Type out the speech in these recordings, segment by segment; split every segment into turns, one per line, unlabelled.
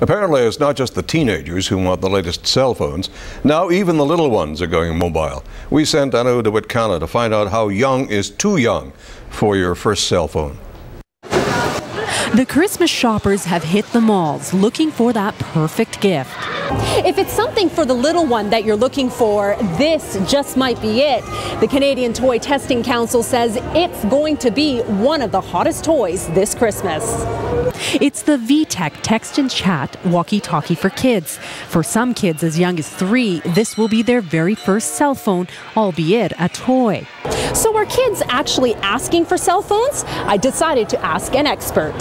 Apparently, it's not just the teenagers who want the latest cell phones. Now, even the little ones are going mobile. We sent Anu de Witkana to find out how young is too young for your first cell phone.
The Christmas shoppers have hit the malls looking for that perfect gift.
If it's something for the little one that you're looking for, this just might be it. The Canadian Toy Testing Council says it's going to be one of the hottest toys this Christmas.
It's the VTech Text and Chat walkie talkie for kids. For some kids as young as three, this will be their very first cell phone, albeit a toy.
So, are kids actually asking for cell phones? I decided to ask an expert.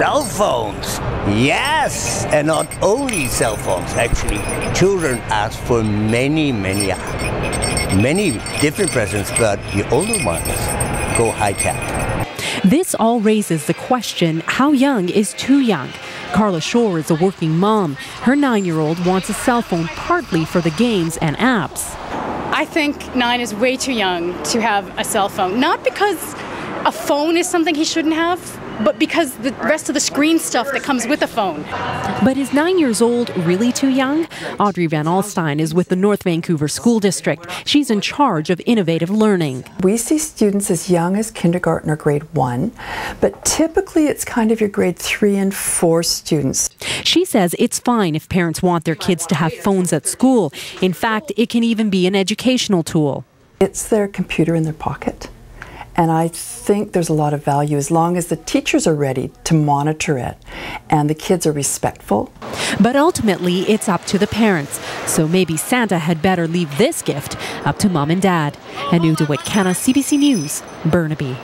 Cell phones, yes, and not only cell phones. Actually, children ask for many, many, many different presents, but the older ones go high tech.
This all raises the question how young is too young? Carla Shore is a working mom. Her nine year old wants a cell phone partly for the games and apps.
I think nine is way too young to have a cell phone. Not because a phone is something he shouldn't have, but because the rest of the screen stuff that comes with a phone.
But is nine years old really too young? Audrey Van Alstein is with the North Vancouver School District. She's in charge of innovative learning.
We see students as young as kindergarten or grade one, but typically it's kind of your grade three and four students.
She says it's fine if parents want their kids to have phones at school. In fact, it can even be an educational tool.
It's their computer in their pocket. And I think there's a lot of value as long as the teachers are ready to monitor it and the kids are respectful.
But ultimately, it's up to the parents. So maybe Santa had better leave this gift up to mom and dad. Anu de Witkana, CBC News, Burnaby.